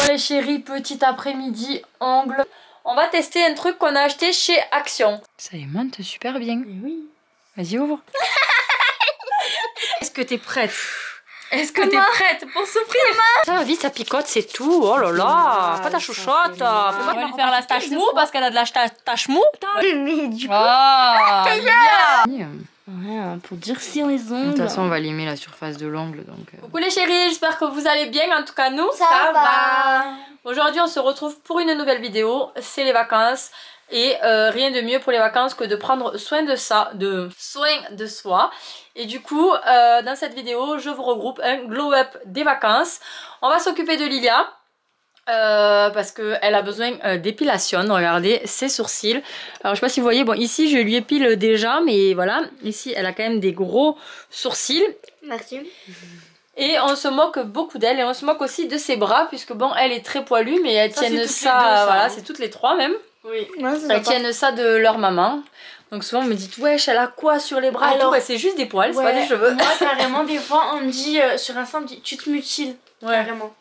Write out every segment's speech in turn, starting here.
Bon les chéris, petit après-midi, ongle. On va tester un truc qu'on a acheté chez Action. Ça aimente super bien. oui. Vas-y, ouvre. Est-ce que t'es prête? Est-ce que t'es prête pour souffrir Ça, vite, ça picote, c'est tout. Oh là là, pas ta chouchotte. Fais-moi lui faire la tache mou parce qu'elle a de la tache mou. Mais du coup, Ah, yeah. Rien pour durcir les De ongles. toute façon, on va limer la surface de l'ongle. donc. euh. Coucou les chéris, j'espère que vous allez bien. En tout cas, nous, ça, va. Aujourd'hui, on se retrouve pour une nouvelle vidéo. C'est les vacances. Et euh, rien de mieux pour les vacances que de prendre soin de ça, de soin de soi. Et du coup, euh, dans cette vidéo, je vous regroupe un glow-up des vacances. On va s'occuper de Lilia. Euh, parce qu'elle a besoin euh, d'épilation, regardez ses sourcils. Alors je sais pas si vous voyez, bon ici je lui épile déjà, mais voilà, ici elle a quand même des gros sourcils. Merci. Et on se moque beaucoup d'elle et on se moque aussi de ses bras puisque bon elle est très poilue mais elles Ça, tiennent ça, les deux, ça, voilà hein. c'est toutes les trois même. Oui. Elles tiennent ça de leur maman. Donc souvent on me dit wesh elle a quoi sur les bras et Alors, tout. Ouais, c'est juste des poils, c'est pas des cheveux. Moi, carrément, des fois, on me dit euh, sur Insta, on me dit tu te mutiles. Carrément.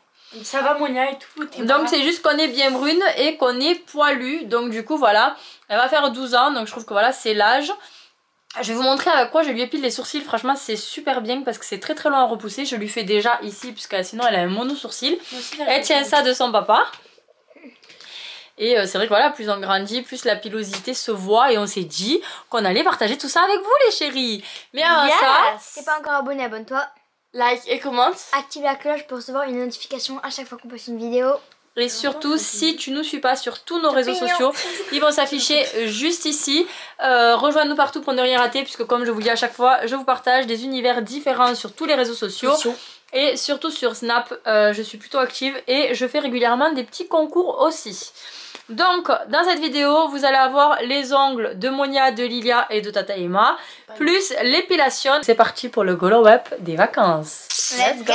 Ça va, Monia et tout. Donc c'est juste qu'on est bien brune et qu'on est poilu. Donc du coup voilà, elle va faire 12 ans donc je trouve que voilà c'est l'âge. Je vais vous montrer avec quoi je lui épile les sourcils. Franchement c'est super bien parce que c'est très très long à repousser. Je lui fais déjà ici puisque sinon elle a un mono sourcil. Aussi, Elle tient ça de son papa. Et euh, c'est vrai que voilà, plus on grandit, plus la pilosité se voit et on s'est dit qu'on allait partager tout ça avec vous les chéris. Mais avant Yes. ça, Si t'es pas encore abonné, abonne-toi. Like et commente. Active la cloche pour recevoir une notification à chaque fois qu'on poste une vidéo. et surtout si tu nous suis pas sur tous nos réseaux sociaux, ils vont s'afficher juste ici. Euh, Rejoins-nous partout pour ne rien rater puisque comme je vous dis à chaque fois, je vous partage des univers différents sur tous les réseaux sociaux. Et surtout sur Snap, euh, je suis plutôt active et je fais régulièrement des petits concours aussi. Donc, dans cette vidéo, vous allez avoir les ongles de Monia, de Lilia et de Tata Emma, plus l'épilation. C'est parti pour le glow up des vacances. Let's go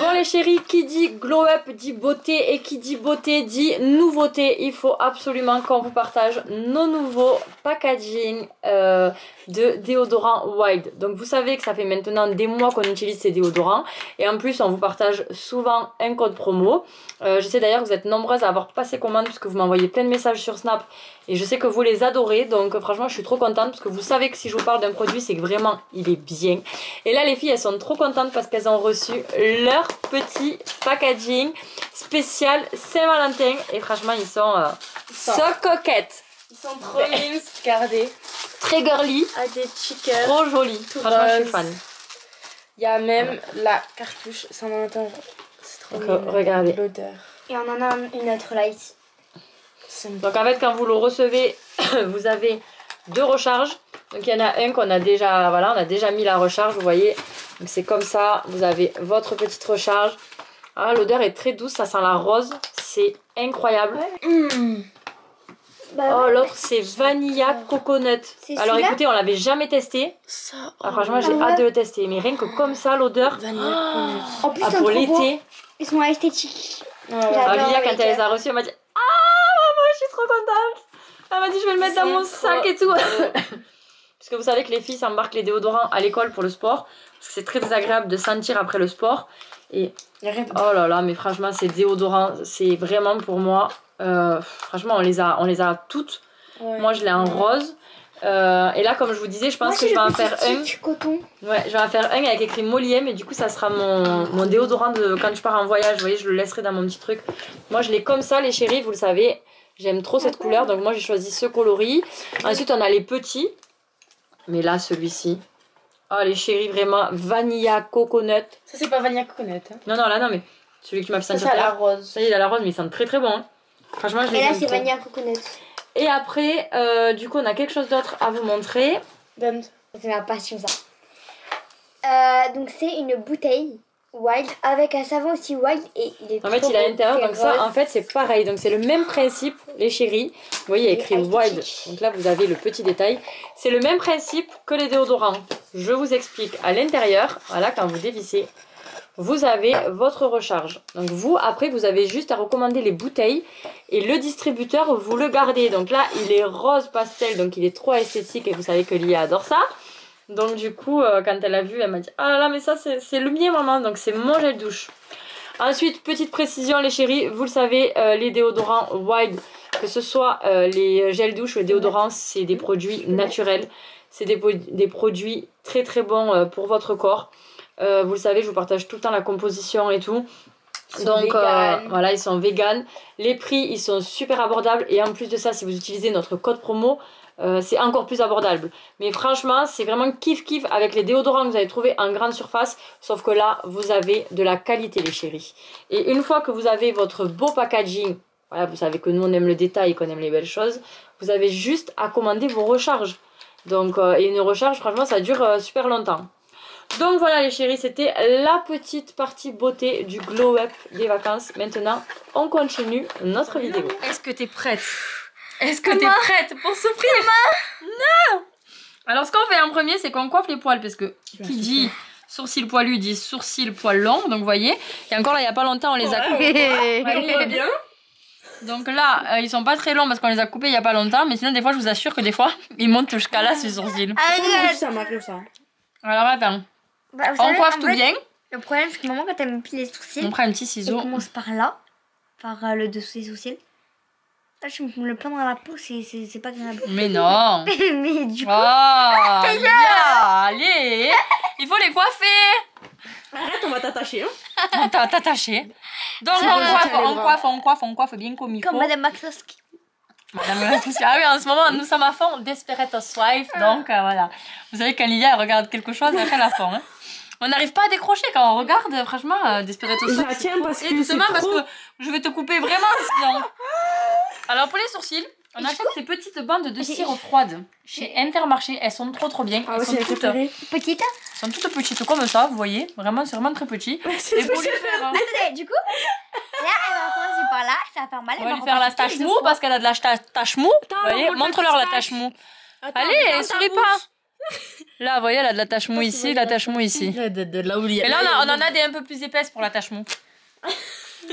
Bon les chéris, qui dit glow up dit beauté et qui dit beauté dit nouveauté. Il faut absolument qu'on vous partage nos nouveaux packaging euh, de déodorant Wild. Donc vous savez que ça fait maintenant des mois qu'on utilise ces déodorants et en plus on vous partage souvent un code promo. Euh, je sais d'ailleurs que vous êtes nombreuses à avoir passé commande puisque vous m'envoyez plein de messages sur Snap et je sais que vous les adorez donc franchement je suis trop contente parce que vous savez que si je vous parle d'un produit c'est que vraiment il est bien. Et là les filles elles sont trop contentes parce qu'elles ont reçu leur petit packaging spécial Saint-Valentin et franchement ils sont euh, so coquettes, Ils sont trop mimes. Regardez. Très girly, À des trop. Tout Franchement je suis fan. Il y a même la cartouche. Ça m'en entend. C'est trop Donc, mignon. regardez. L'odeur. Et on en a une autre là ici. Donc en fait quand vous le recevez vous avez deux recharges. Donc il y en a un qu'on a déjà voilà on a déjà mis la recharge vous voyez. Donc c'est comme ça vous avez votre petite recharge. Ah l'odeur est très douce ça sent la rose c'est incroyable. Mmh. Bah, Oh l'autre c'est vanilla coconut. Alors écoutez on l'avait jamais testé. Ça. Ah, franchement j'ai Ah hâte de le tester mais rien que comme ça l'odeur Vanille. En plus, ah, pour l'été. Ils sont esthétiques. Ouais. Ah, Lilia quand elle les a reçus elle m'a dit ah maman je suis trop contente. Elle m'a dit je vais le mettre dans mon sac et tout. Parce que vous savez que les filles s'embarquent les déodorants à l'école pour le sport. Parce que c'est très désagréable de sentir après le sport. Et oh là là, mais franchement, ces déodorants, c'est vraiment pour moi. Euh, franchement, on les, a, on les a toutes. Ouais. Moi, je l'ai en rose. Euh, et là, comme je vous disais, je pense Moi, que je vais en faire un. coton. Ouais, je vais en faire un avec écrit Moliem. Et du coup, ça sera mon, mon déodorant de quand je pars en voyage. Vous voyez, je le laisserai dans mon petit truc. Moi, je l'ai comme ça, les chéris, vous le savez. J'aime trop cette couleur. Donc, moi, j'ai choisi ce coloris. Ensuite, on a les petits. Mais là, celui-ci. Oh, les chéris, vraiment. Vanilla, coconut. Ça, c'est pas vanilla coconut. Hein. Non, non, là, non, mais celui que tu m'as fait Ça, sentir. c'est tout à la rose. Ça y est, il a la rose, mais il sent très très bon. hein. Franchement, je Et là, c'est vanilla coconut. Et après, euh, du coup, on a quelque chose d'autre à vous montrer. Donne. C'est ma passion, ça. Euh, donc, c'est une bouteille wild avec un savon aussi wild et il est En fait, il a à l'intérieur, donc ça, en fait, c'est pareil. Donc, c'est le même principe, les chéris. Vous voyez, il y a écrit Wild. Donc là, vous avez le petit détail. C'est le même principe que les déodorants. Je vous explique. À l'intérieur, voilà, quand vous dévissez, vous avez votre recharge. Donc, vous, après, vous avez juste à recommander les bouteilles et le distributeur, vous le gardez. Donc là, il est rose pastel, donc il est trop esthétique et vous savez que Lia adore ça. Donc du coup, euh, quand elle a vu, elle m'a dit « Ah là là, mais ça, c'est le mien, maman. » Donc c'est mon gel douche. Ensuite, petite précision les chéris, vous le savez, euh, les déodorants Wild, que ce soit euh, les gels douche ou les déodorants, c'est des produits naturels. C'est des, produits très très bons pour votre corps. Euh, vous le savez, je vous partage tout le temps la composition et tout. Donc euh, véganes. voilà, ils sont vegan. Les prix, ils sont super abordables. Et en plus de ça, si vous utilisez notre code promo, euh, c'est encore plus abordable. Mais franchement, c'est vraiment kiff kiff avec les déodorants que vous allez trouver en grande surface. Sauf que là, vous avez de la qualité, les chéris. Et une fois que vous avez votre beau packaging, voilà, vous savez que nous on aime le détail, qu'on aime les belles choses, vous avez juste à commander vos recharges. Donc, euh, et une recharge, franchement, ça dure super longtemps. Donc voilà les chéris, c'était la petite partie beauté du glow up des vacances. Maintenant, on continue notre vidéo. Est-ce que t'es prête? Est-ce que t'es prête pour souffrir? Non Alors ce qu'on fait en premier, c'est qu'on coiffe les poils parce que qui dit sourcils poilus dit sourcils poils longs. Donc vous voyez, et encore là, il y a pas longtemps, on les a coupés. bien. Donc là, euh, ils sont pas très longs parce qu'on les a coupés il y a pas longtemps, mais sinon des fois, je vous assure que des fois, ils montent jusqu'à là ces sourcils. Ah, Ça, ça m'arrive ça. Alors attends, bah, vous on savez, coiffe en tout fait, bien. Le problème, c'est que maman, quand elle me pile les sourcils, On prend un petit elle ciseau. commence par là, par euh, le dessous des sourcils. Là, je me le plein dans la peau, c'est c'est- c'est pas agréable. Mais non Mais du coup, Oh, Lia, allez Il faut les coiffer Arrête, on va t'attacher. Hein. T'as t'attaché. Donc on va, coiffe, on coiffe, on coiffe, on coiffe bien comme il faut. comme Madame Maklowski. Madame Ah oui, en ce moment, nous sommes à fond Desperate Housewives, donc euh, voilà. Vous savez quand Lilia elle regarde quelque chose, elle fait la fond. Hein. On n'arrive pas à décrocher quand on regarde, franchement, euh, Desperate Je Housewives. la tiens parce Et que c'est parce que je vais te couper vraiment sinon. Alors pour les sourcils, on achète ces petites bandes de cire froide chez Intermarché. Elles sont trop trop bien. Ah Elles sont, toutes, préférée. Petite. elles sont toutes petites comme ça, vous voyez. Vraiment, c'est vraiment très petit. C'est Et pour lui faire, hein, Attendez, du coup, là, elle va commencer par là, ça va faire mal. on va lui faire la tache mou parce qu'elle a de la ta- tache mou. Montre-leur la ta tache mou. Allez, souris pas. Là, vous voyez, elle a de la tache mou tu ici, vois, la il y a tache mou ici. De, de, de là où il y a- Et là, on, a- on en a des un peu plus épaisses pour la tache mou.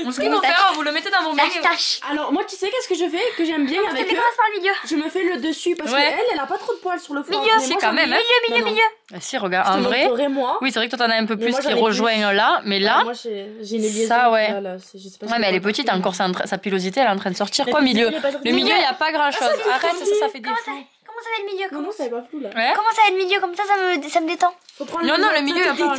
Donc, ce qu'il faut faire, vous le mettez dans vos mains. Alors, moi, tu sais qu'est-ce que je fais Que j'aime bien avec eux? milieu. Je me fais le dessus parce Ouais. qu'elle, elle a pas trop de poils sur le flanc. Milieu, si, quand même, hein. Milieu, milieu, Non, non. milieu. Ah, Si, regarde, en vrai. moi. Oui, c'est vrai que toi, t'en as un peu plus moi, qui rejoignent là, mais Ah, là. moi, j'ai j'ai une liaison. Ça, ouais. Là, là, c'est- je sais pas si Ouais, mais elle est petite encore, sa, pilosité, elle est en train de sortir. Quoi, milieu? Le milieu, il n'y a pas grand chose. ça, c'est Arrête, ça, ça fait des ça, flous. comment ça va le milieu Non, ça va pas flou là. Ouais. comment ça va le milieu Comme ça, ça me, ça me détend. Faut prendre Non, non, le ça milieu, te pas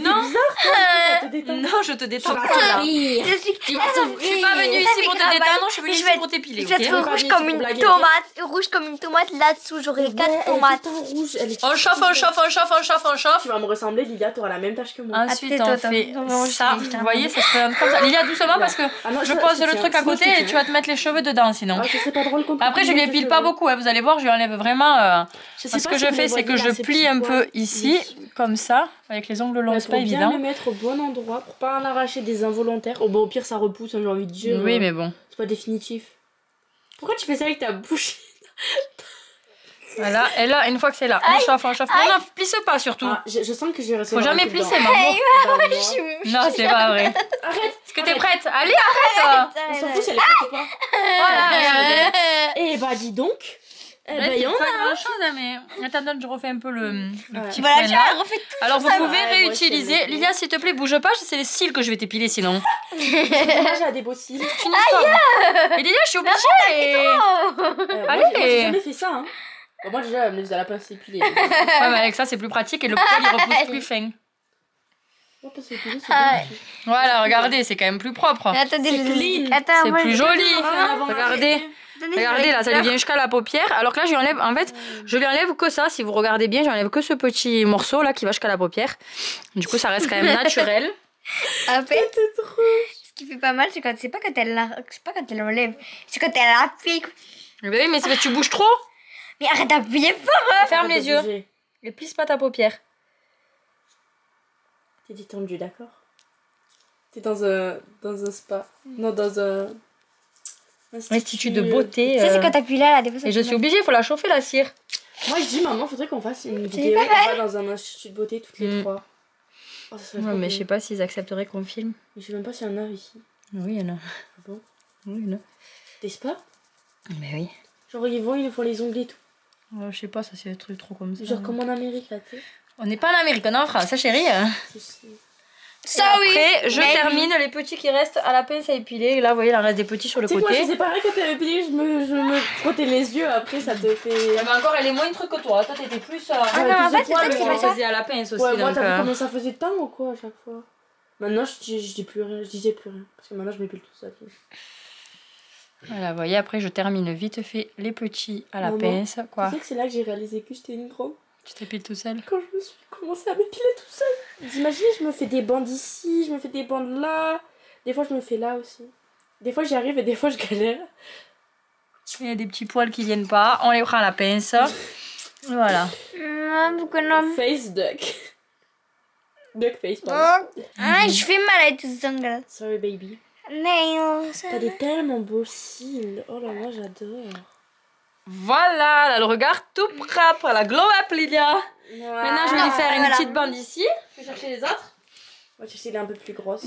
Non. ça te détend. Non, je te détends pas là. Je suis, pas venue ici pour te détendre, je suis venue ici pour t'épiler, Je vais être Pas rouge comme une tomate. Rouge comme une tomate. Là-dessous, j'aurai Ouais, 4 elle est tomates. On chauffe, on chauffe, on chauffe, on chauffe, on chauffe. Tu vas me ressembler, Lilia, t'auras la même tâche que moi. Ensuite, on fait ça. Vous voyez, ça se présente comme ça. Lilia, doucement parce que Ah je pose le truc à côté et tu vas te mettre les cheveux dedans sinon. Ah, pas Après, je les pas cheveux. beaucoup, hein, vous allez voir, je lui enlève vraiment. euh, Je sais parce pas que si je fais, c'est que je plie un peu ici, comme ça, avec les ongles longs, Ouais, c'est pas bien évident. le mettre au bon endroit pour pas en arracher des involontaires. Oh, bah, au pire, ça repousse, hein, j'ai envie de dire. Oui, euh, mais bon. C'est pas définitif. Pourquoi tu fais ça avec ta bouche Voilà, et là, une fois que c'est là, on chauffe, on chauffe. Non, non, plisse pas surtout. ah, je, je sens que rester. Faut jamais plisser, maman. Non, c'est pas vrai. Arrête Est-ce que t'es prête? Allez, arrête On s'en fout si elle pas. Voilà, regardez. Eh bah, dis donc Eh bah, Ouais, y en c'est a pas grand chose, mais attends, je refais un peu le, le Ouais. petit Voilà, tu là. vois, refais tout. Alors vous ça. pouvez Ouais, réutiliser. Lilia, s'il te plaît, bouge pas, c'est les cils que je vais t'épiler sinon. Moi, j'ai des beaux cils. Une histoire. Mais Lilia, je suis obligée. Euh, Allez. j'ai- jamais fait ça, hein. Bon, moi, déjà, elle me faisait la pince épilée. Ouais, mais avec ça, c'est plus pratique et le poil il repousse plus fin. C'est Ah. bien. Voilà, regardez, c'est quand même plus propre. Attendez, C'est plus joli. Regardez. Regardez là, ça lui vient jusqu'à la paupière. Alors que là, je lui enlève, en fait, je lui enlève que ça. Si vous regardez bien, j'enlève que ce petit morceau là qui va jusqu'à la paupière. Du coup, ça reste quand même naturel. En fait, ce qui fait pas mal, c'est quand c'est pas quand elle la- c'est pas quand elle enlève, c'est quand elle applique. Mais oui, mais c'est parce que tu bouges trop. Mais arrête d'appuyer fort. Ferme Arrête les yeux et plisse pas ta paupière. T'es détendu, d'accord? T'es dans un, dans un spa. Non, dans un. Institut de beauté. C'est euh, quand t'appuies là, là, des fois ça Et je suis obligée, il faut la chauffer la cire. Moi, je dis, maman, faudrait qu'on fasse une C'est vidéo. On va dans un institut de beauté toutes les Mm. trois. Oh, ça Ouais, mais je sais pas s'ils accepteraient qu'on filme. Mais je sais même pas s'il y en a ici. Oui, il y en a. Ah bon? Oui, il y en a. Des spas Mais oui. Genre, ils vont, ils font les ongles et tout. Ouais, je sais pas, ça c'est des trucs trop comme ça. Genre, comme en Amérique, là, tu sais. On n'est pas en Amérique, on est en France, ça chérie. hein. Je sais. Sorry. Après, je Maybe. termine les petits qui restent à la pince à épiler. Là, vous voyez, il en reste des petits sur le que moi, côté. faisais pareil quand t'avais plié, je me, je me frottais les yeux, après ça te fait. Mais encore, elle est moins truc que toi. Toi, t'étais plus. euh, Ah non, en fait, peut-être mais c'est pas ça. faisait à la pince aussi. Ouais, moi t'as vu euh, combien ça faisait de temps ou quoi à chaque fois? Maintenant je dis, je dis plus rien, je disais plus rien. Parce que maintenant je m'épile tout ça. Voilà, vous voyez, après, je termine vite fait les petits à la Maman, pince. Quoi Tu sais que c'est là que j'ai réalisé que j'étais une grande Tu t'épiles tout seul? Quand je me suis commencé à m'épiler tout seul. Vous imaginez, je me fais des bandes ici, je me fais des bandes là. Des fois je me fais là aussi. Des fois j'y arrive et des fois je galère. Il y a des petits poils qui viennent pas. On les prend à la pince. Voilà. Non Face duck. Duck face, pardon. Oh, ah, je fais mal avec tout ça. là. Sorry baby. Nails. T'as des tellement beaux cils. Oh là là, j'adore. Voilà, là, le regard tout propre. La glow up, Lydia. Maintenant, je vais lui faire une Voilà. petite bande ici. Je vais chercher les autres. Moi, tu sais, il est un peu plus grosse.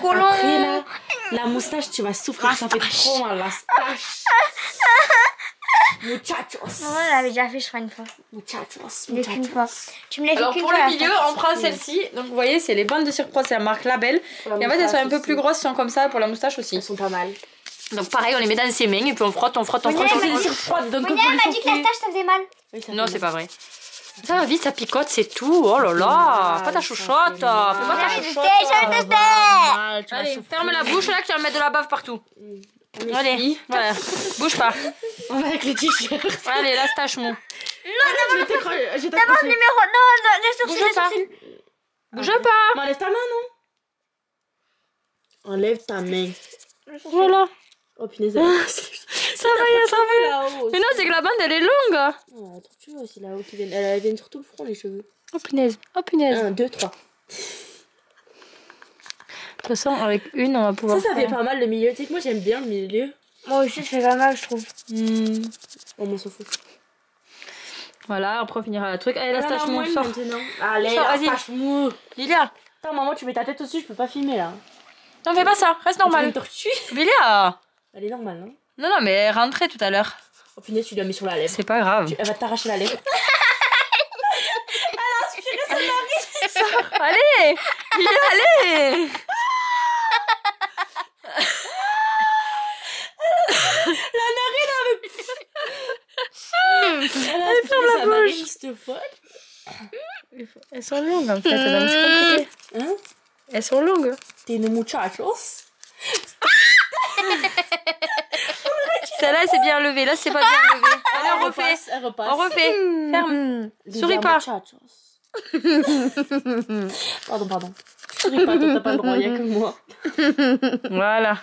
Colon. Après, là, la moustache, tu vas souffrir. Ça fait trop mal, la stache. Muchachos. Moi, je l'avais déjà fait, je crois, une fois. Muchachos. Qu'une fois. Tu me l'as fait Alors pour le la milieu, on prend celle-ci. Donc vous voyez, c'est les bandes de surcroît, c'est la marque Label. Et en fait, elles sont un peu plus grosses, sont comme ça pour la moustache aussi. Elles sont pas mal. Donc pareil, on les met dans ses mains et puis on frotte, on frotte, on frotte. on frotte. m'a froide, donc Monia, elle m'a dit que la stache, ça faisait mal. Non, c'est pas vrai. Ça va vite, ça picote, c'est tout. Oh là là, pas ta chouchotte. Fais pas ta chouchotte. testé, j'avais testé. Allez, ferme la bouche là que tu vas mettre de la bave partout. Allez, voilà, bouge pas. On va avec les t-shirts. Allez, là, stache mou. Je vais t'accrocher. Je vais D'abord, t'accrocher. numéro. Non, non, les sourcils, les pas. sourcils. Bouge pas. Enlève ta main, non? Enlève ta main. Voilà. Oh punaise. Ça va, y a, ça va. là-haut. Mais non, c'est que la bande elle est longue. Oh, attends, tu vois, c'est là-haut qui viennent. Elles viennent sur tout le front, les cheveux. Oh punaise, oh punaise. 1, 2, 3. De toute façon, avec une, on va pouvoir. Ça, ça fait pas mal le milieu. Tu sais que moi, j'aime bien le milieu. Moi aussi, ça fait pas mal, je trouve. Hmm. Oh, mon s'en fout. Voilà, après on finira le truc. Allez, la stache mou, sort. maintenant. Allez, Sors, la vas-y. stache mou. Lilia, Attends, maman, tu mets ta tête dessus, je peux pas filmer là. non, fais pas ça, reste normal. une tortue Lilia Elle est normale, non Non, non, mais elle est rentrée tout à l'heure. Oh punaise, tu la mets sur la lèvre. C'est pas grave. Tu- Elle va t'arracher la lèvre. Allez Lilia, allez Elle a ferme la sa narine, cette folle. Elles sont longues en fait, donc c'est compliqué. Hein? Elles sont longues. T'es une muchachos. Celle-là, c'est bien levée. Là, c'est pas bien levé. Allez, on Elle refait. repasse, Elle repasse. On refait. Ferme. Lidia Souris pas. pardon, pardon. Souris pas, t'as pas le droit, y'a que moi. Voilà.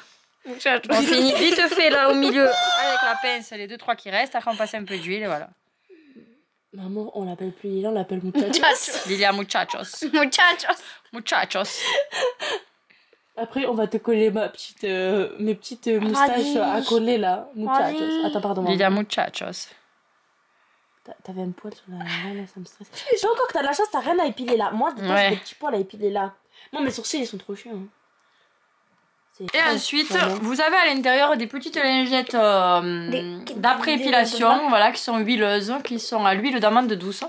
On finit vite fait là au milieu avec la pince, les deux trois qui restent. Après, on passe un peu d'huile et voilà. Maman, on l'appelle plus Lila, on l'appelle muchachos. Lilia muchachos. Muchachos. Muchachos. Après, on va te coller ma petite, euh, mes petites euh, moustaches à coller là. Muchachos. Attends, pardon, maman. Lilia muchachos. T'a- T'avais un poil sur la main là, ça me stresse. Je sais encore que t'as de la chance, t'as rien à épiler là. Moi, Ouais. j'ai des petits poils à épiler là. Moi, mes sourcils, ils sont trop chiants. hein. Et ensuite, chiant. vous avez à l'intérieur des petites lingettes euh, Des- d'après des- épilation, voilà, qui sont huileuses, qui sont à l'huile d'amande douce.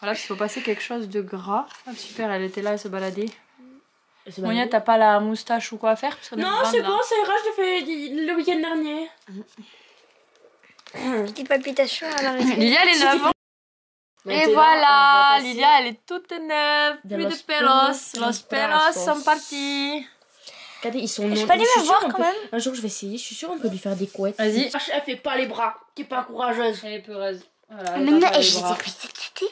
Voilà, il faut passer quelque chose de gras. Ah, super, elle était là, elle se baladait. Et c'est Monia, t'as pas la moustache ou quoi à faire? Parce Non, c'est bon, ça ira, je l'ai fait le week-end dernier. Petite palpitation à la. Lilia, elle est neuve. Et Maintenant, on voilà, Lilia, elle est toute neuve. De Plus de los pelos. pelos, Los los pelos sont partis. Regardez, ils sont Je peux aller me voir quand même. Un jour, je vais essayer. Je suis sûre, on peut lui faire des couettes. Vas-y. Elle fait pas les bras. T'es pas courageuse. Elle est peureuse. Voilà, Mais non, et je les ai fait cet été,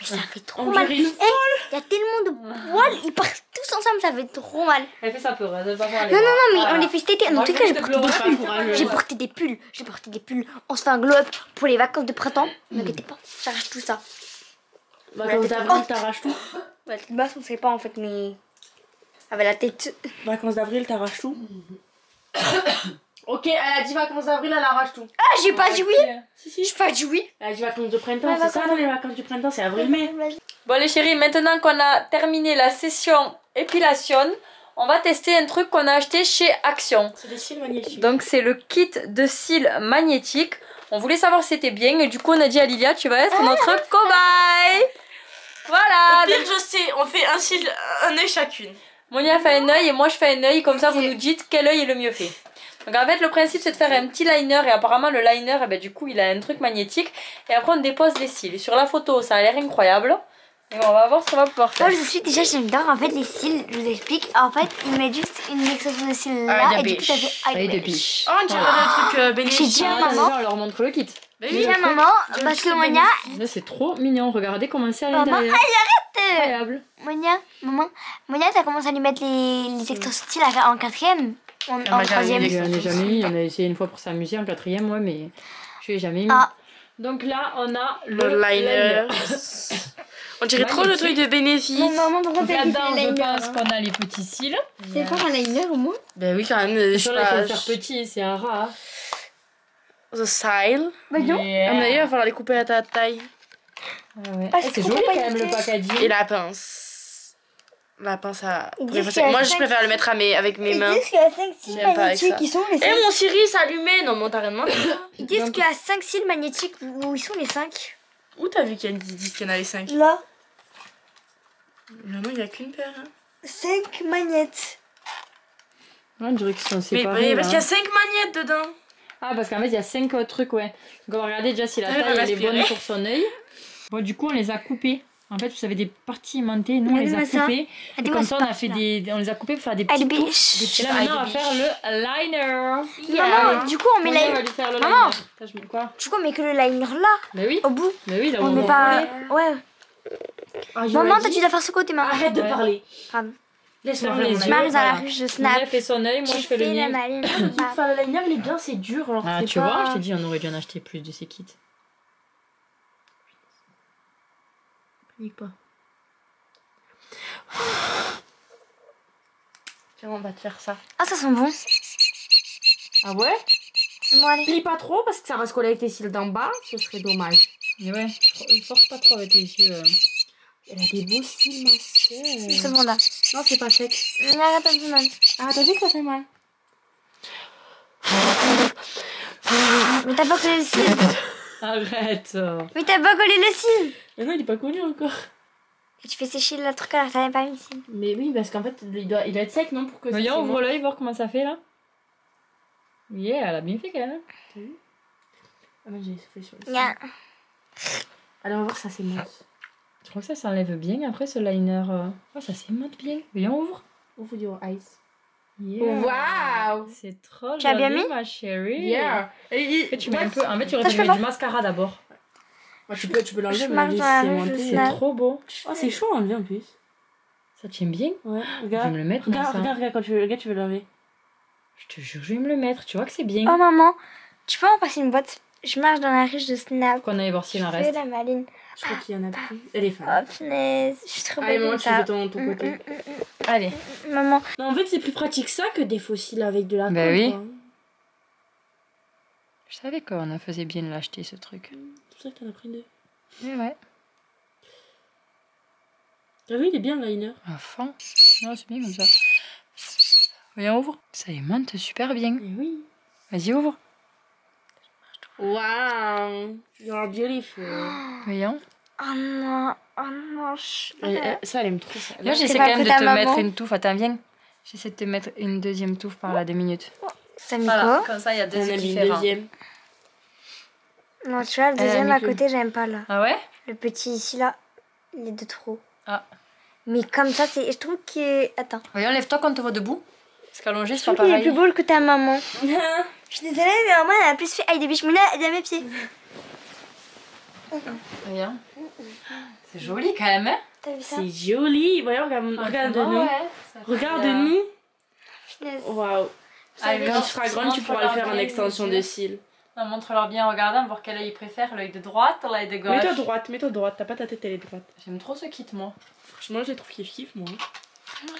mais ça fait trop On mal. Eh, Il y a tellement de poils, ils partent tous ensemble, ça fait trop mal. Elle fait sa peureuse, elle va voir les Non, non, non, mais Voilà. on les fait cet été. En tout cas, j'ai porté des pulls. J'ai porté des pulls. J'ai porté des pulls. On se fait un glow-up pour les vacances de printemps. Ne inquiétez pas, j'arrache tout ça. Vacances d'avril, t'arraches tout. Ouais, de base, on sait pas en fait, mais. Avec la tête. Vacances d'avril, t'arraches tout. ok, elle a dit vacances d'avril, elle arrache tout. Ah, j'ai pas dit oui Si, si. J'ai pas dit oui Elle a dit vacances de printemps. Ouais, c'est ça, vacances- non, les vacances du printemps, c'est avril-mai. Bon les chéris, maintenant qu'on a terminé la session épilation, on va tester un truc qu'on a acheté chez Action. C'est des cils magnétiques. Donc c'est le kit de cils magnétique. On voulait savoir si c'était bien et du coup on a dit à Lilia tu vas être notre cobaye. Voilà. Pire, je sais, on fait un cil, un œil chacune. Monia fait un œil et moi je fais un œil, comme ça vous nous dites quel œil est le mieux fait. Donc en fait le principe c'est de faire un petit liner et apparemment le liner eh ben, du coup il a un truc magnétique et après on dépose les cils. Sur la photo ça a l'air incroyable. Et on va voir ce qu'on va pouvoir faire. Moi, je suis déjà, j'adore en fait les cils. Je vous explique. En fait, ils mettent juste une extension de cils Ah, là et du coup, ça fait Eye de biche. Oh, on dirait le truc euh, J'ai dit à Ah, maman. déjà, on leur montre le kit. Bah J'ai oui, dit à maman parce que Monia, Là c'est trop mignon, regardez comment c'est à Maman, l'intérieur. euh, Incroyable. Monia, maman, Monia, t'as commencé à lui mettre les, les extensions de cils en quatrième, en, en jamais troisième. J'en ai jamais mis, on a essayé une fois pour s'amuser en quatrième, ouais, mais je l'ai jamais mis. Ah. Donc là, on a Le le, liner. On dirait trop le truc de bénéfice. Mon maman, pourquoi t'as je pense qu'on a les petits cils. C'est pas un liner au moins Bah oui, quand même. Je Sur sais là, faire petit, c'est un rat. The style. Bah non. Yeah. Ah, d'ailleurs, il va falloir les couper à ta taille. Ah ouais. Ah, Eh, c'est joli quand même le packaging. Et la pince. La pince à. Ils a Moi, je préfère le mettre à mes... avec mes Ils mains. disent qu'il y a 5 cils J'aime pas avec magnétiques. ça. Ils sont les Et 5 mon Siri s'allumait. Non, mais on t'a rien demandé. Ils disent qu'il y a 5 cils magnétiques. Où ils sont les 5 Où t'as vu qu'il y a une disent qu'il y en avait 5 Là. Non, non, il y a qu'une paire. hein. 5 magnettes. Ouais, on dirait qu'ils sont Mais, séparés. mais là. parce qu'il y a 5 magnettes dedans. Ah, parce qu'en fait, il y a 5 trucs, ouais. Donc on va regarder déjà si la va taille elle est bonne pour son œil. Bon, du coup, on les a coupés. En fait, vous savez, des parties aimantées, nous on les a coupées. Et Regarde-moi comme ça, on a fait des, on les a coupés pour faire des petits de touffes. Et là, maintenant, on va faire le liner. Maman, du coup, on met la... le Maman. liner. Attends, je mets quoi Du coup, on met que le liner là, Mais oui, au bout. mais oui, là On on met pas. Ouais. Maman, toi, tu dois faire ce côté, maman. Arrête de Ouais. parler. Pardon. Laisse-moi les mon yeux. œil. Marie dans la de Monia Snap. fait son œil, moi je fais le la mien. faire le liner, il est bien, c'est dur. Ah, c'est tu vois, je t'ai dit, on aurait dû en acheter plus de ces kits. Panique pas. Tiens, on va te faire ça? Ah, ça sent bon. Ah ouais? Bon, allez. Plie pas trop parce que ça reste collé avec tes cils d'en bas, ce serait dommage. Mais ouais, for- force pas trop avec les yeux. euh. Elle a des beaux cils, ma C'est soeur. bon là. Non, c'est pas sec. Mais Arrête un peu, man. Ah, t'as vu que ça fait mal? Mais t'as pas collé le cil. Arrête. Mais t'as pas collé le cil. Mais non, il est pas collé encore. Et tu fais sécher le truc alors que t'avais pas mis le cil. Mais oui, parce qu'en fait, il doit, il doit être sec, non pour que Voyons, ouvre l'œil, voir comment ça fait là. Yeah, elle a bien fait quand même. Ah, moi, j'ai fait sur le cil. Nya. Allez, on va voir ça c'est mousse. Je crois que ça s'enlève bien après ce liner. Oh, ça s'émonte bien. Voyons, ouvre. Ouvre du ice. Yeah. Waouh C'est trop Tu as bien mis? ma chérie. Yeah Et, En fait, tu mets un peu. En fait, tu aurais dû peux mettre du mascara d'abord. Ouais, tu peux, tu peux l'enlever, mais c'est trop beau. Oh, c'est chaud à enlever en plus. Ça tient bien? Ouais, Je vais regarde. me le mettre. moi, Regarde, ça. regarde, regarde, quand tu veux, regarde, tu veux l'enlever. Je te jure, je vais me le mettre. Tu vois que c'est bien. Oh maman, tu peux en passer une boîte Je marche dans la riche de Snap. Qu'on aille voir s'il en Je reste. la maline. Je crois qu'il y en a plus. Elle est Oh fan. punaise, je suis trop Allez, maman, tu fais ton, ton côté. Mm, mm, Allez. mm. Maman, Non, en fait, c'est plus pratique ça que des fossiles avec de la Bah oui. quoi. Je savais qu'on en faisait bien de l'acheter ce truc. C'est pour ça que t'en as pris deux. Ouais, ouais. T'as vu, il est bien le liner. À fond. Non, c'est bien comme ça. Voyons, ouvre. Ça aimante super bien. Eh oui. Vas-y, ouvre. Wow. You're beautiful. Voyons. oh non, oh non, je... Elle- elle- ça, elle aime trop ça. Là, j'essaie quand même de te maman. mettre une touffe. Attends, viens. J'essaie de te mettre une deuxième touffe par là, deux minutes. T'as mis Voilà, comme ça, il y a deux a mis une deuxième. Non, tu vois, le a deuxième à côté, j'aime pas là. Ah ouais? Le petit ici, là, il est de trop. Ah. Mais comme ça, c'est... Je trouve que... Attends. Voyons, lève-toi quand on te voit debout. Parce qu'allongé, Je c'est pas trouve qu'il est pareil. plus beau que ta maman. Je suis désolée, mais maman, elle a plus fait aïe des biches. Mouna, elle est à mes pieds. Voyons. C'est joli quand même, hein T'as vu ça C'est joli. Voyons, regarde, regarde-nous. Fait, euh, Regarde-nous. Punaise. Waouh. Quand tu seras grande, tu pourras le faire en extension de cils. Non, montre-leur bien en regardant, voir quel œil ils préfèrent, l'œil de droite ou l'œil de gauche. Mets-toi droite, mets-toi droite. T'as pas ta tête, elle est droite. J'aime trop ce kit, moi. Franchement, je les trouve kiff-kiff, moi.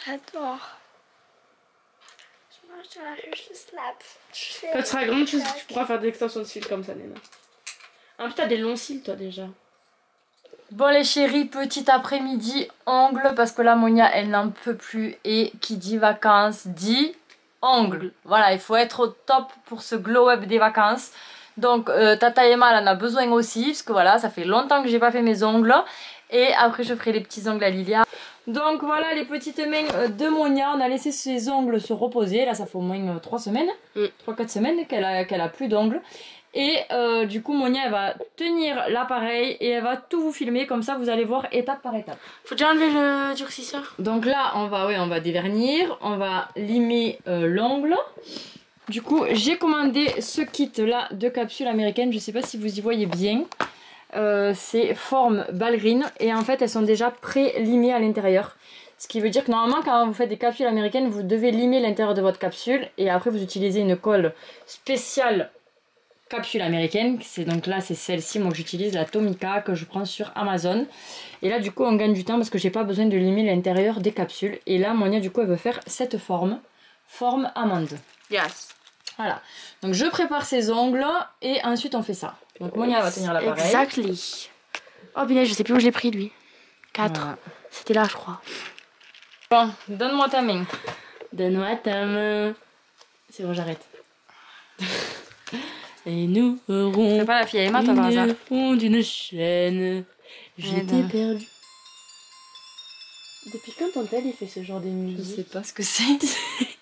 J'adore. Je mange dans la rue, je snap. Je fais- Quand tu seras grande, tu, tu pourras faire des extensions de cils comme ça. En plus, t'as des longs cils, toi, déjà. Bon les chéris, petit après-midi ongles parce que là Monia elle n'en peut plus et qui dit vacances dit ongles. Voilà, il faut être au top pour ce glow up des vacances. Donc euh, Tata Emma elle en a besoin aussi parce que voilà, ça fait longtemps que j'ai pas fait mes ongles et après je ferai les petits ongles à Lilia. Donc voilà les petites mains euh, de Monia. On a laissé ses ongles se reposer. Là, ça fait au moins 3 semaines, Mm. 3-4 semaines qu'elle a, qu'elle a plus d'ongles. Et euh, du coup, Monia, elle va tenir l'appareil et elle va tout vous filmer. Comme ça, vous allez voir étape par étape. Faut déjà enlever le durcisseur. Donc là, on va, ouais, on va dévernir, on va limer euh, l'ongle. Du coup, j'ai commandé ce kit là de capsules américaines. Je sais pas si vous y voyez bien. Euh, c'est forme ballerine et en fait, elles sont déjà pré-limées à l'intérieur. Ce qui veut dire que normalement, quand vous faites des capsules américaines, vous devez limer l'intérieur de votre capsule et après vous utilisez une colle spéciale capsule américaine. C'est donc là, c'est celle-ci, moi j'utilise, la Tomica que je prends sur Amazon. Et là, du coup, on gagne du temps parce que j'ai pas besoin de limer l'intérieur des capsules. Et là, Monia, du coup, elle veut faire cette forme, forme amande. Yes. Voilà. Donc, je prépare ses ongles et ensuite on fait ça. Donc, Monia va tenir l'appareil. Exactly. Oh, bien, je sais plus où je l'ai pris lui. 4. Voilà. C'était là, je crois. Bon, donne-moi ta main. Donne-moi ta main. C'est bon, j'arrête. Et nous aurons C'est pas la fille à Emma, toi, par hasard fond d'une chaîne. Je Ouais, t'ai non. perdu. Depuis quand ton tel il fait ce genre de Je musique sais pas ce que c'est.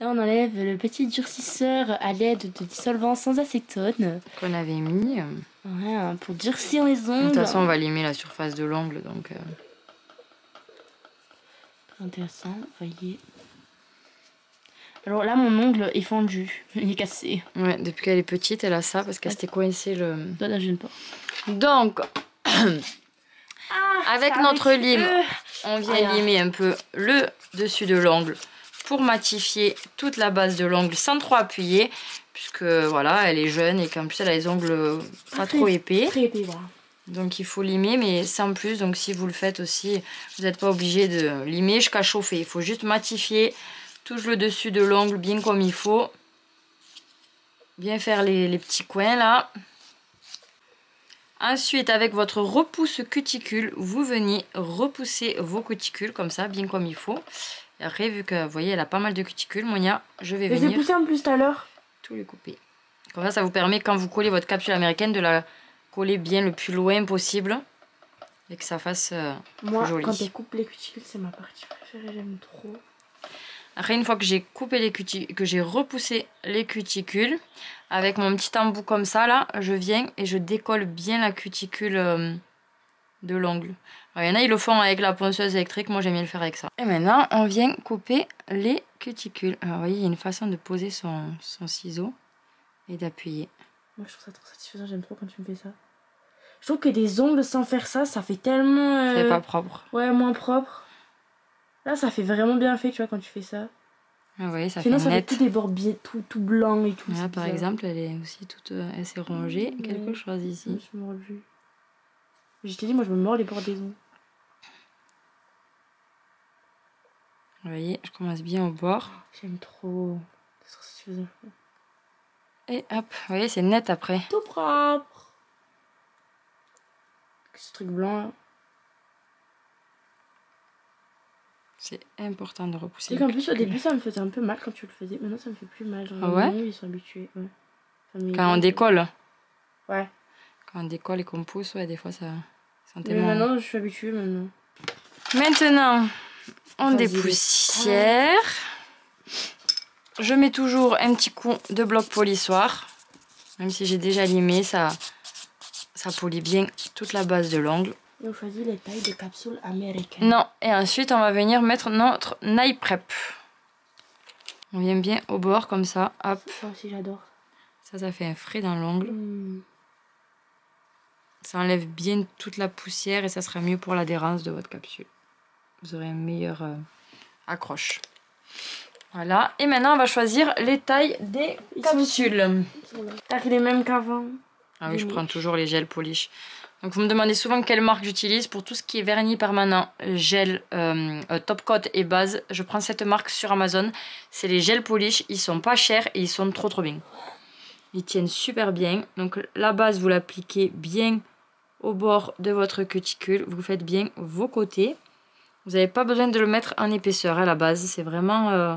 Là, on enlève le petit durcisseur à l'aide de dissolvant sans acétone. Qu'on avait mis. euh, Ouais, hein, pour durcir les De ongles. toute façon, on va limer la surface de l'ongle. Donc, euh, Intéressant, voyez. Alors là, mon ongle est fendu. Il est cassé. ouais, depuis qu'elle est petite, elle a ça parce qu'elle s'était coincée le. Toi, là, je ne pas. Donc, avec notre lime, on vient Ah, limer un peu le dessus de l'ongle pour matifier toute la base de l'ongle sans trop appuyer, puisque voilà, elle est jeune et qu'en plus elle a les ongles pas trop épais. Très épais, voilà. Donc il faut limer, mais sans plus. Donc si vous le faites aussi, vous n'êtes pas obligé de limer jusqu'à chauffer. Il faut juste matifier tout le dessus de l'ongle bien comme il faut. Bien faire les, les petits coins là. Ensuite, avec votre repousse cuticule, vous venez repousser vos cuticules comme ça, bien comme il faut. Après, vu que vous voyez, elle a pas mal de cuticules, Monia, je vais Je les ai venir poussés en plus tout à l'heure. tout les couper. Comme ça, ça vous permet, quand vous collez votre capsule américaine, de la coller bien le plus loin possible. Et que ça fasse... euh, Moi, Joli. quand elle coupe les cuticules, c'est ma partie préférée, j'aime trop. Après, une fois que j'ai coupé les cuticules, que j'ai repoussé les cuticules, avec mon petit embout comme ça, là, je viens et je décolle bien la cuticule euh, de l'ongle. Alors, Il y en a, ils le font avec la ponceuse électrique. Moi, j'aime bien le faire avec ça. Et maintenant, on vient couper les cuticules. Alors, vous voyez, il y a une façon de poser son, son ciseau et d'appuyer. Moi, je trouve ça trop satisfaisant, j'aime trop quand tu me fais ça. Je trouve que des ongles sans faire ça, ça fait tellement. euh, C'est pas propre. Ouais, moins propre. Là, ça fait vraiment bien fait, tu vois, quand tu fais ça. Ah, vous voyez, ça Sinon, fait ça net. fait tout des bords bien, tout, tout blancs et tout. Là, par bizarre. exemple, elle est aussi toute. euh, Elle s'est rongée. Quelque ouais. chose Je me ici. suis mordue. Je t'ai dit, moi, je me mords les bords des ongles. Vous voyez, je commence bien au bord. J'aime trop. C'est. Et hop, vous voyez, c'est net après. Tout propre. Ce truc blanc, là. C'est important de repousser. les qu'en plus, au début, ça me faisait un peu mal quand tu le faisais. Maintenant, ça me fait plus mal. Genre, Ah ouais ils sont habitués. Ouais. Quand on décolle. Ouais. Quand on décolle et qu'on pousse, ouais, des fois ça. Mais maintenant, je suis habituée maintenant. Maintenant, on dépoussière. Je mets toujours un petit coup de bloc polissoir. Même si j'ai déjà limé, ça, ça polie bien toute la base de l'ongle. Et on choisit les tailles de capsules américaines. Non, et ensuite on va venir mettre notre nail prep. On vient bien au bord comme ça, hop. Ça aussi, j'adore. Ça, ça fait un frais dans l'ongle. Hmm. Ça enlève bien toute la poussière et ça sera mieux pour l'adhérence de votre capsule. Vous aurez un meilleur euh, accroche. Voilà, et maintenant on va choisir les tailles des Ils sont capsules. T'as les mêmes qu'avant. Ah oui, je prends toujours les gels polish. Donc vous me demandez souvent quelle marque j'utilise pour tout ce qui est vernis permanent, gel, euh, euh, top coat et base. Je prends cette marque sur Amazon. C'est les gels polish. Ils sont pas chers et ils sont trop trop bien. Ils tiennent super bien. Donc la base, vous l'appliquez bien au bord de votre cuticule. Vous faites bien vos côtés. Vous n'avez pas besoin de le mettre en épaisseur à la base. C'est vraiment... euh,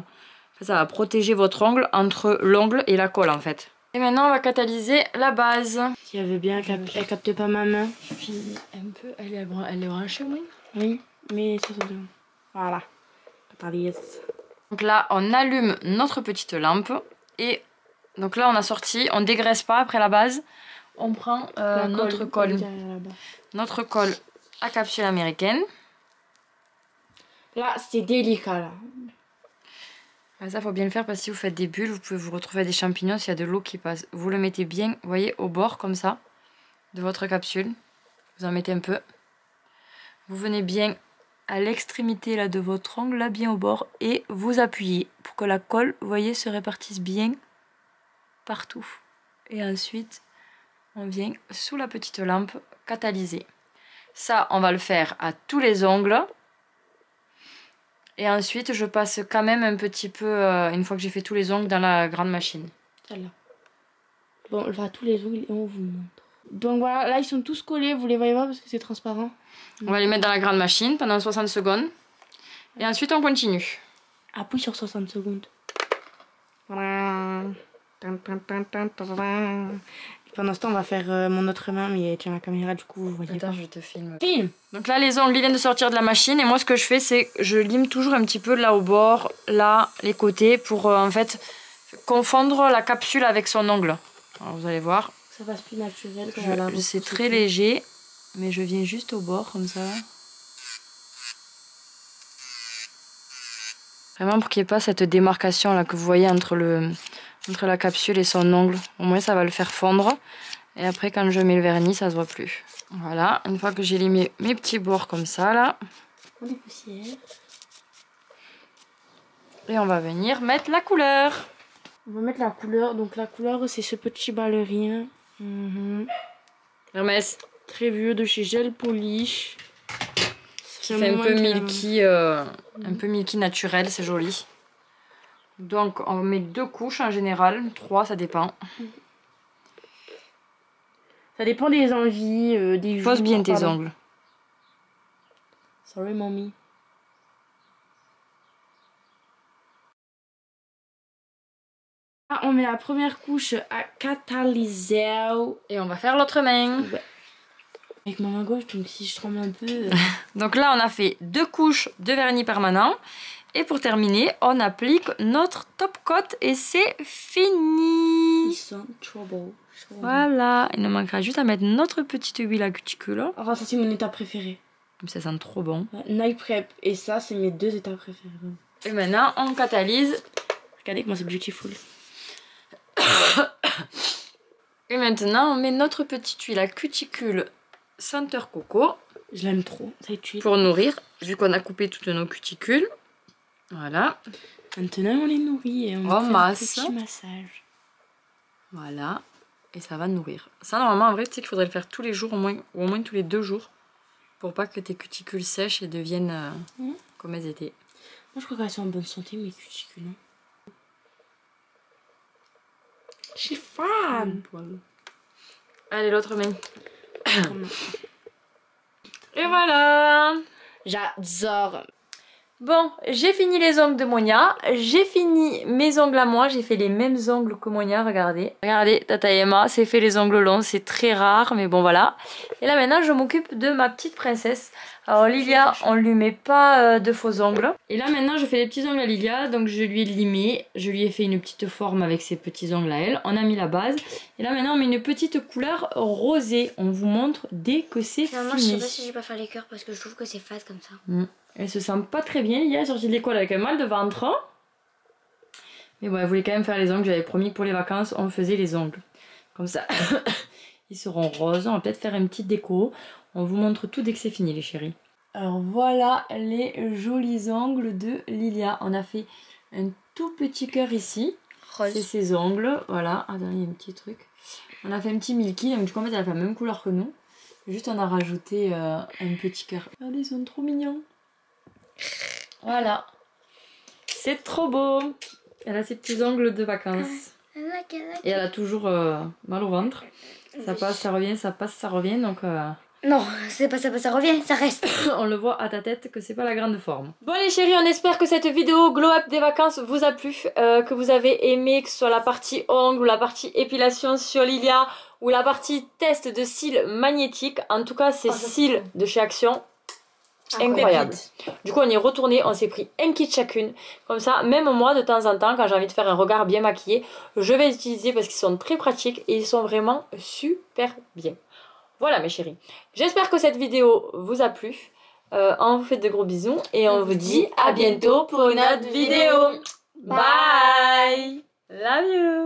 ça va protéger votre ongle entre l'ongle et la colle en fait. Et maintenant, on va catalyser la base. Si elle veut bien, elle, cap- elle capte pas ma main. Puis un peu, elle est, elle est branchée, oui. Oui, mais 60 secondes. Voilà. Attendez. Donc là, on allume notre petite lampe et donc là, on a sorti, on dégraisse pas après la base. On prend euh, notre colle, colle, notre colle à capsule américaine. Là, c'est délicat là. Ah, Ça, faut bien le faire parce que si vous faites des bulles, vous pouvez vous retrouver avec des champignons s'il y a de l'eau qui passe. Vous le mettez bien, vous voyez, au bord comme ça de votre capsule. Vous en mettez un peu. Vous venez bien à l'extrémité là de votre ongle, là bien au bord, et vous appuyez pour que la colle, vous voyez, se répartisse bien partout. Et ensuite, on vient sous la petite lampe catalyser. Ça, on va le faire à tous les ongles. Et ensuite, je passe quand même un petit peu, euh, une fois que j'ai fait tous les ongles, dans la grande machine. Celle-là. Bon, on va tous les ongles et on vous montre. Donc voilà, là ils sont tous collés, vous les voyez pas parce que c'est transparent. On va les mettre dans la grande machine pendant 60 secondes. Et ensuite, on continue. Appuie sur 60 secondes. Voilà. Pendant ce temps, on va faire euh, mon autre main, mais tiens la caméra, du coup, vous voyez pas. je te filme. Film Donc là, les ongles ils viennent de sortir de la machine. Et moi, ce que je fais, c'est que je lime toujours un petit peu là au bord, là, les côtés, pour euh, en fait confondre la capsule avec son ongle. Alors, vous allez voir. Ça passe plus naturel. Quand lave. C'est très léger, mais je viens juste au bord comme ça. Vraiment pour qu'il n'y ait pas cette démarcation là que vous voyez entre, le, entre la capsule et son ongle. Au moins ça va le faire fondre. Et après quand je mets le vernis, ça se voit plus. Voilà, une fois que j'ai limé mes petits bords comme ça là, On dépoussière. et on va venir mettre la couleur. On va mettre la couleur. Donc la couleur, c'est ce petit ballerien. Mhm. Hermès, Très vieux de chez Gel Polish. c'est un peu milky, euh, un peu milky naturel, c'est joli. Donc on met deux couches en général, trois ça dépend. Ça dépend des envies, euh, des Pose jours, bien tes pardon. ongles. Sorry, mommy. Ah, on met la première couche à catalyseur Et on va faire l'autre main. avec ma main gauche, donc si je tremble un peu. euh, Donc là, on a fait deux couches de vernis permanent. Et pour terminer, on applique notre top coat et c'est fini. trouble. Voilà, il nous manquera juste à mettre notre petite huile à cuticule. Alors, ça, c'est mon état préféré. Ça sent trop bon. Night Prep et ça, c'est mes deux états préférés. Et maintenant, on catalyse. Regardez comment c'est beautiful. Et maintenant, on met notre petite huile à cuticule senteur coco Je l'aime trop, cette huile. pour nourrir, vu qu'on a coupé toutes nos cuticules. Voilà, Maintenant, on les nourrit et on masse. un petit massage. voilà. Et ça va nourrir. Ça, normalement, en vrai, tu sais qu'il faudrait le faire tous les jours, au moins, ou au moins tous les deux jours, pour pas que tes cuticules sèchent et deviennent euh, Mhm. comme elles étaient. Moi, je crois qu'elles sont en bonne santé, mes cuticules. hein. Je suis fan. Allez, l'autre main. Et voilà J'adore. Bon, j'ai fini les ongles de Monia, j'ai fini mes ongles à moi, j'ai fait les mêmes ongles que Monia, regardez. Regardez, Tata Emma s'est fait les ongles longs, c'est très rare, mais bon voilà. Et là maintenant, je m'occupe de ma petite princesse. Alors Lilia, on lui met pas euh, de faux ongles. Et là maintenant, je fais des petits ongles à Lilia, donc je lui ai limé, je lui ai fait une petite forme avec ses petits ongles à elle. On a mis la base. Et là maintenant, on met une petite couleur rosée. On vous montre dès que c'est Finalement, je sais fini. pas si je vais pas faire les cœurs parce que je trouve que c'est fade comme ça. Elle se sent pas très bien, Lilia est sortie de l'école avec un mal de ventre. hein. Mais bon, elle voulait quand même faire les ongles. J'avais promis que pour les vacances, on faisait les ongles. Comme ça, ils seront roses. On va peut-être faire une petite déco. On vous montre tout dès que c'est fini, les chéris. Alors voilà les jolis ongles de Lilia. On a fait un tout petit cœur ici. C'est ses ongles. Voilà. Ah, il y a un petit truc. On a fait un petit Milky. Donc, du coup, en fait, elle a fait la même couleur que nous. Juste, on a rajouté euh, un petit cœur. Regardez, ils sont trop mignons. Voilà. C'est trop beau. Elle a ses petits ongles de vacances. Et elle a toujours euh, mal au ventre. Ça passe, ça revient, ça passe, ça revient. Donc euh, Non, c'est pas ça, ça revient, ça reste. on le voit à ta tête que c'est pas la grande forme. Bon les chéris, on espère que cette vidéo glow up des vacances vous a plu. euh, que vous avez aimé, que ce soit la partie ongles ou la partie épilation sur Lilia ou la partie test de cils magnétique. En tout cas, ces Oh, cils de chez Action incroyable. Du coup, on y est retourné, on s'est pris un kit chacune. Comme ça, même moi, de temps en temps, quand j'ai envie de faire un regard bien maquillé, je vais les utiliser parce qu'ils sont très pratiques et ils sont vraiment super bien. Voilà, mes chéris. J'espère que cette vidéo vous a plu. Euh, on vous fait de gros bisous et on vous dit à bientôt pour une autre vidéo. Bye! Love you!